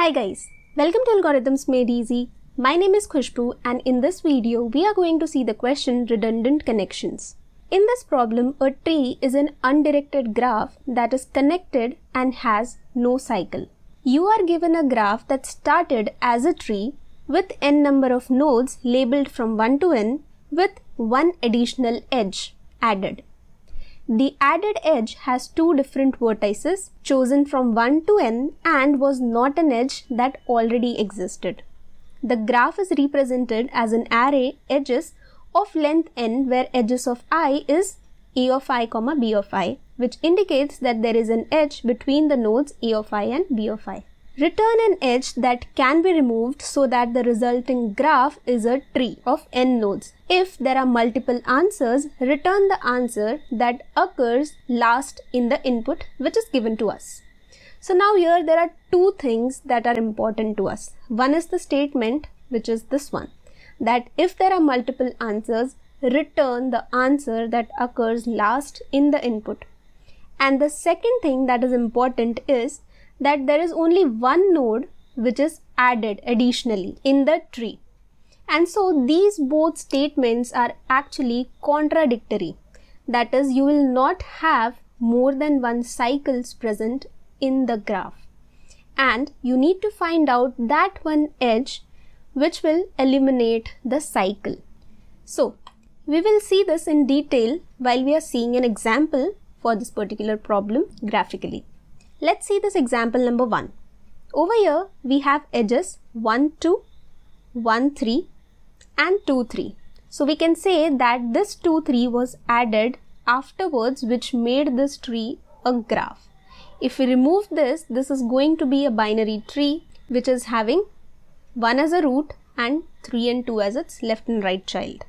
Hi guys, welcome to Algorithms Made Easy. My name is Khushbu and in this video we are going to see the question redundant connections. In this problem, a tree is an undirected graph that is connected and has no cycle. You are given a graph that started as a tree with n number of nodes labeled from 1 to n with one additional edge added. The added edge has two different vertices chosen from 1 to n and was not an edge that already existed. The graph is represented as an array edges of length n where edges of i is a of i comma b of i which indicates that there is an edge between the nodes a of i and b of i. Return an edge that can be removed so that the resulting graph is a tree of n nodes. If there are multiple answers, return the answer that occurs last in the input which is given to us. So now here there are two things that are important to us. One is the statement which is this one that if there are multiple answers, return the answer that occurs last in the input. And the second thing that is important is that there is only one node which is added additionally in the tree. And so these both statements are actually contradictory. That is, you will not have more than one cycles present in the graph. And you need to find out that one edge which will eliminate the cycle. So, we will see this in detail while we are seeing an example for this particular problem graphically. Let's see this example number 1. Over here we have edges 1, 2, 1, 3 and 2, 3. So we can say that this 2, 3 was added afterwards which made this tree a graph. If we remove this, this is going to be a binary tree which is having 1 as a root and 3 and 2 as its left and right child.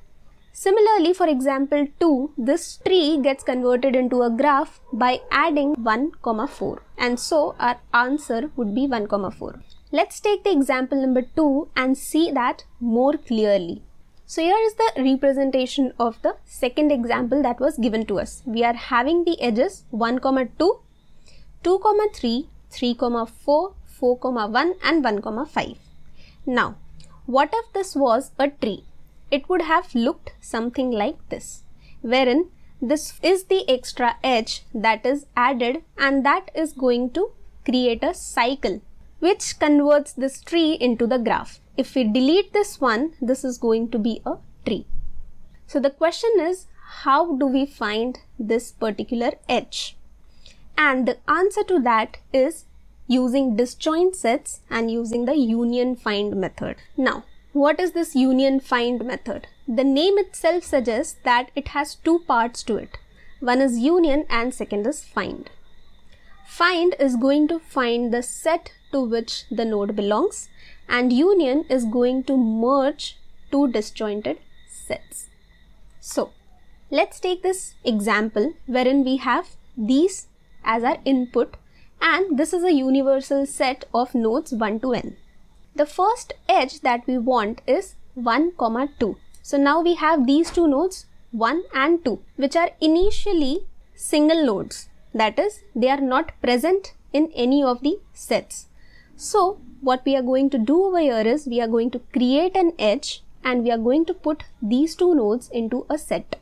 Similarly, for example 2, this tree gets converted into a graph by adding 1, comma 4 and so our answer would be 1, comma 4. Let's take the example number 2 and see that more clearly. So here is the representation of the second example that was given to us. We are having the edges 1, comma 2, 2, comma 3, 3, comma 4, 4, comma 1 and 1, comma 5. Now, what if this was a tree? It would have looked something like this, wherein this is the extra edge that is added and that is going to create a cycle which converts this tree into the graph. If we delete this one, this is going to be a tree. So the question is, how do we find this particular edge? And the answer to that is using disjoint sets and using the union find method. Now, what is this union find method? The name itself suggests that it has two parts to it. One is union and second is find. Find is going to find the set to which the node belongs and union is going to merge two disjointed sets. So, let's take this example wherein we have these as our input and this is a universal set of nodes 1 to n. The first edge that we want is 1 comma 2. So now we have these two nodes 1 and 2 which are initially single nodes that is they are not present in any of the sets. So what we are going to do over here is we are going to create an edge and we are going to put these two nodes into a set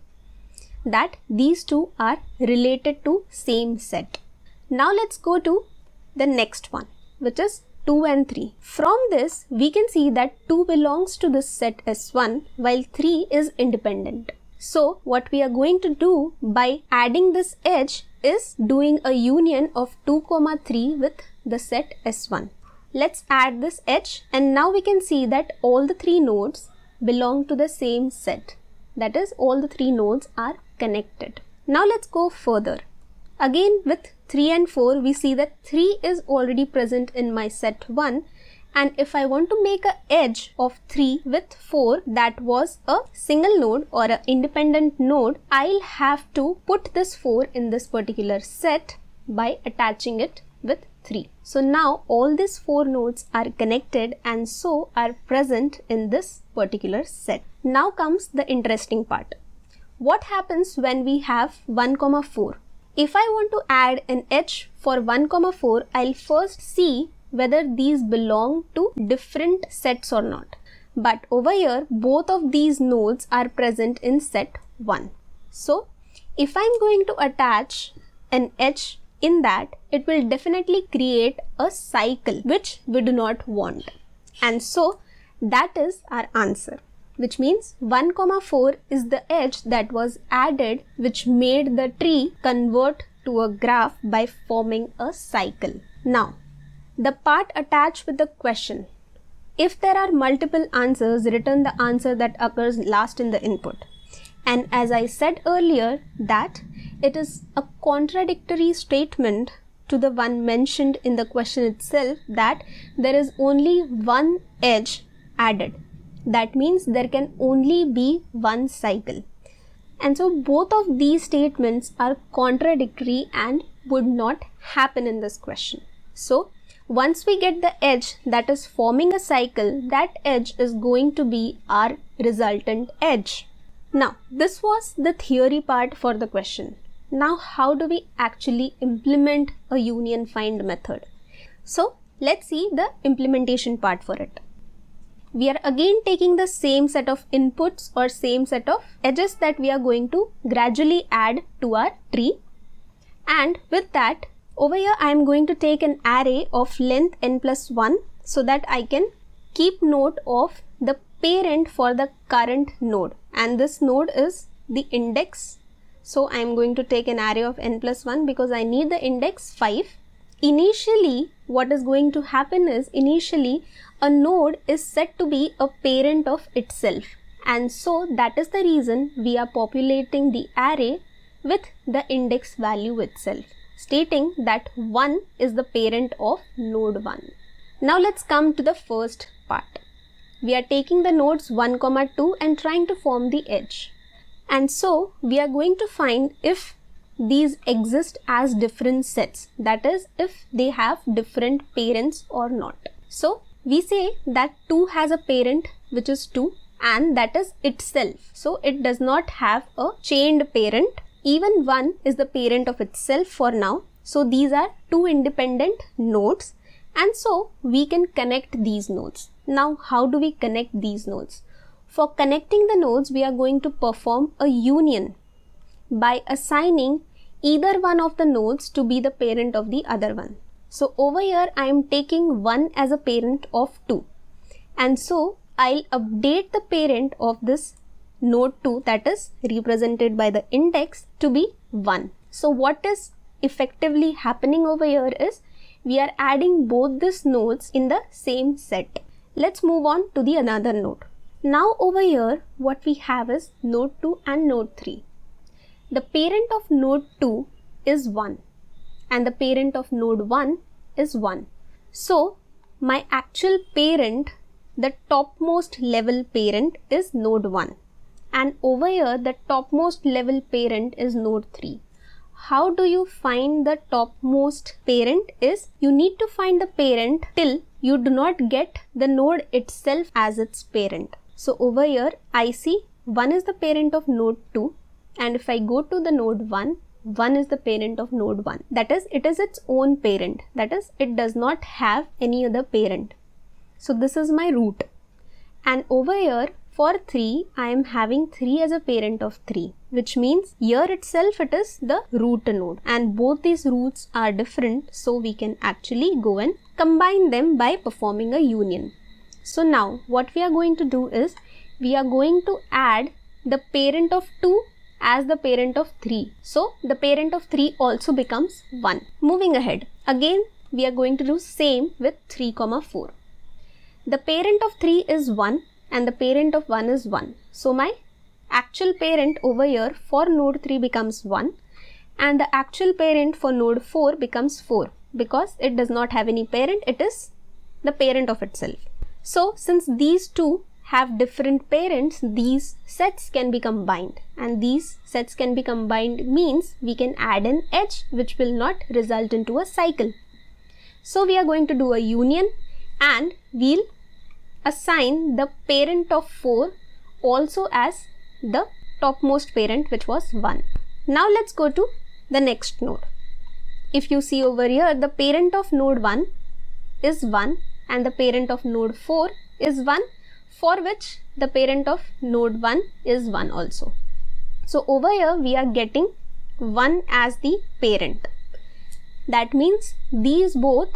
that these two are related to same set. Now let's go to the next one which is 2 and 3. From this, we can see that 2 belongs to this set S1 while 3 is independent. So what we are going to do by adding this edge is doing a union of 2 comma 3 with the set S1. Let's add this edge and now we can see that all the three nodes belong to the same set. That is all the three nodes are connected. Now let's go further. Again with 3 and 4 we see that 3 is already present in my set 1 and if I want to make an edge of 3 with 4 that was a single node or an independent node I'll have to put this 4 in this particular set by attaching it with 3. So now all these 4 nodes are connected and so are present in this particular set. Now comes the interesting part. What happens when we have 1 comma 4? If I want to add an edge for 1 comma 4, I'll first see whether these belong to different sets or not. But over here, both of these nodes are present in set 1. So, if I'm going to attach an edge in that, it will definitely create a cycle which we do not want. And so, that is our answer which means 1 comma 4 is the edge that was added which made the tree convert to a graph by forming a cycle. Now, the part attached with the question. If there are multiple answers, return the answer that occurs last in the input. And as I said earlier that it is a contradictory statement to the one mentioned in the question itself that there is only one edge added that means there can only be one cycle. And so both of these statements are contradictory and would not happen in this question. So once we get the edge that is forming a cycle, that edge is going to be our resultant edge. Now, this was the theory part for the question. Now, how do we actually implement a union find method? So, let's see the implementation part for it we are again taking the same set of inputs or same set of edges that we are going to gradually add to our tree. And with that, over here I am going to take an array of length n plus 1 so that I can keep note of the parent for the current node and this node is the index. So I am going to take an array of n plus 1 because I need the index 5. Initially, what is going to happen is initially a node is said to be a parent of itself and so that is the reason we are populating the array with the index value itself stating that 1 is the parent of node 1. Now let's come to the first part. We are taking the nodes 1, comma 2 and trying to form the edge. And so we are going to find if these exist as different sets that is if they have different parents or not. So we say that 2 has a parent which is 2 and that is itself. So it does not have a chained parent. Even 1 is the parent of itself for now. So these are two independent nodes and so we can connect these nodes. Now how do we connect these nodes? For connecting the nodes we are going to perform a union by assigning either one of the nodes to be the parent of the other one. So over here I am taking 1 as a parent of 2 and so I'll update the parent of this node 2 that is represented by the index to be 1. So what is effectively happening over here is we are adding both these nodes in the same set. Let's move on to the another node. Now over here what we have is node 2 and node 3. The parent of node 2 is 1 and the parent of node 1 is 1. So my actual parent, the topmost level parent is node 1 and over here the topmost level parent is node 3. How do you find the topmost parent is you need to find the parent till you do not get the node itself as its parent. So over here I see 1 is the parent of node 2 and if I go to the node 1 1 is the parent of node 1 that is it is its own parent. That is it does not have any other parent. So this is my root. And over here for 3 I am having 3 as a parent of 3 which means here itself it is the root node. And both these roots are different so we can actually go and combine them by performing a union. So now what we are going to do is we are going to add the parent of 2 as the parent of 3. So the parent of 3 also becomes 1. Moving ahead, again we are going to do same with 3 comma 4. The parent of 3 is 1 and the parent of 1 is 1. So my actual parent over here for node 3 becomes 1 and the actual parent for node 4 becomes 4 because it does not have any parent it is the parent of itself. So since these two have different parents, these sets can be combined. And these sets can be combined means we can add an edge which will not result into a cycle. So we are going to do a union and we'll assign the parent of 4 also as the topmost parent which was 1. Now let's go to the next node. If you see over here the parent of node 1 is 1 and the parent of node 4 is 1 for which the parent of node 1 is 1 also. So over here we are getting 1 as the parent. That means these both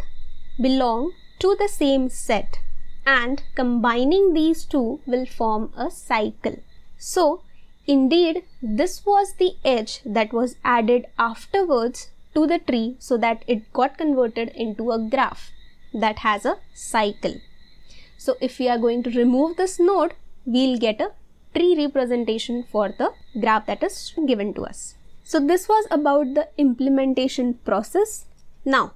belong to the same set and combining these two will form a cycle. So indeed this was the edge that was added afterwards to the tree so that it got converted into a graph that has a cycle. So if we are going to remove this node, we'll get a tree representation for the graph that is given to us. So this was about the implementation process. Now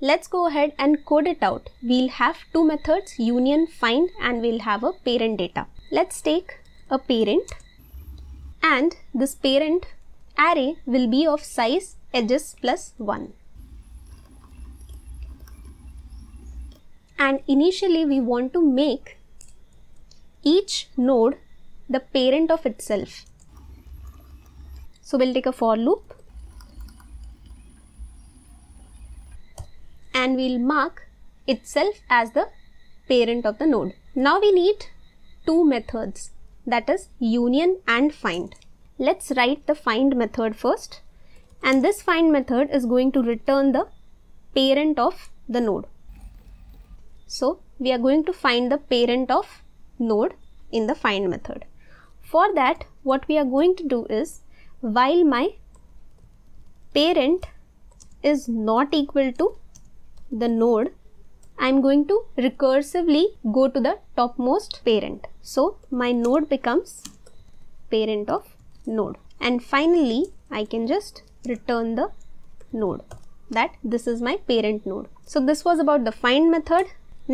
let's go ahead and code it out. We'll have two methods union find and we'll have a parent data. Let's take a parent and this parent array will be of size edges plus 1. And initially we want to make each node the parent of itself. So we'll take a for loop and we'll mark itself as the parent of the node. Now we need two methods that is union and find. Let's write the find method first and this find method is going to return the parent of the node. So we are going to find the parent of node in the find method. For that what we are going to do is while my parent is not equal to the node I'm going to recursively go to the topmost parent. So my node becomes parent of node and finally I can just return the node that this is my parent node. So this was about the find method.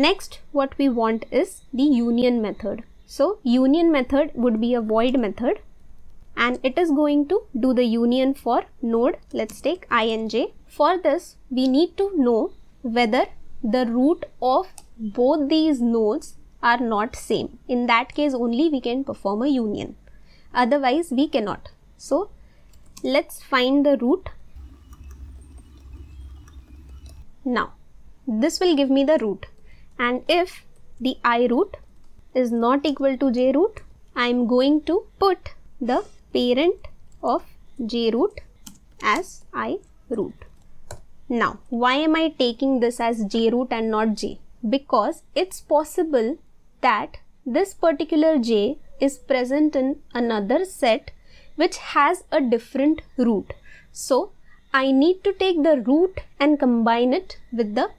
Next what we want is the union method. So union method would be a void method and it is going to do the union for node. Let's take ij. For this we need to know whether the root of both these nodes are not same. In that case only we can perform a union. Otherwise we cannot. So let's find the root now this will give me the root and if the i root is not equal to j root I am going to put the parent of j root as i root. Now, why am I taking this as j root and not j? Because it's possible that this particular j is present in another set which has a different root. So I need to take the root and combine it with the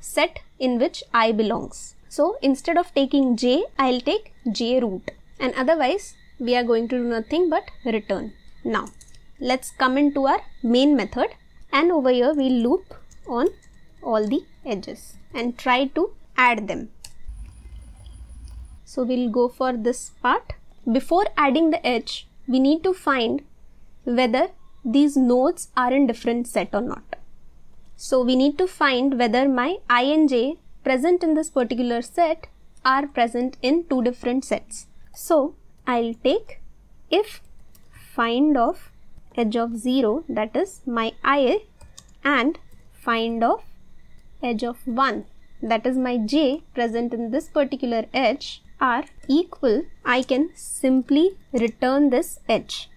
set in which I belongs. So instead of taking j, I'll take j root and otherwise we are going to do nothing but return. Now let's come into our main method and over here we'll loop on all the edges and try to add them. So we'll go for this part. Before adding the edge, we need to find whether these nodes are in different set or not. So we need to find whether my i and j present in this particular set are present in two different sets. So I'll take if find of edge of 0 that is my i and find of edge of 1 that is my j present in this particular edge are equal, I can simply return this edge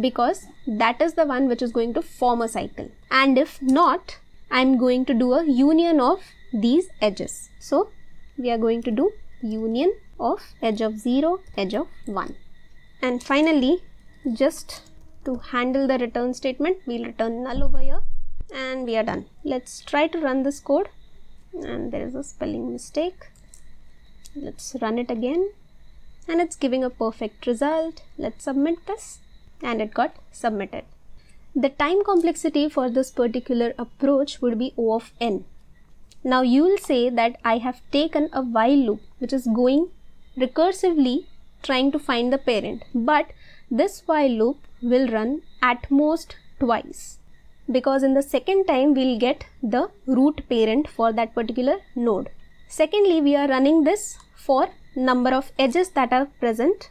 because that is the one which is going to form a cycle. And if not, I'm going to do a union of these edges. So we are going to do union of edge of 0, edge of 1. And finally, just to handle the return statement, we'll return null over here and we are done. Let's try to run this code and there is a spelling mistake let's run it again and it's giving a perfect result let's submit this and it got submitted the time complexity for this particular approach would be o of n. Now you will say that i have taken a while loop which is going recursively trying to find the parent. But this while loop will run at most twice because in the second time we'll get the root parent for that particular node. Secondly, we are running this for number of edges that are present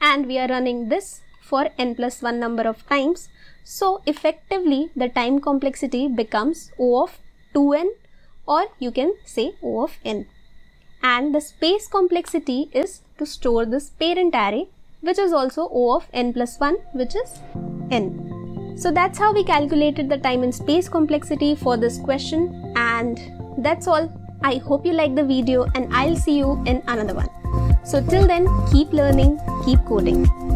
and we are running this for n plus 1 number of times. So effectively the time complexity becomes O of 2n or you can say O of n. And the space complexity is to store this parent array which is also O of n plus 1 which is n. So that's how we calculated the time and space complexity for this question and that's all. I hope you like the video and I'll see you in another one. So till then, keep learning, keep coding.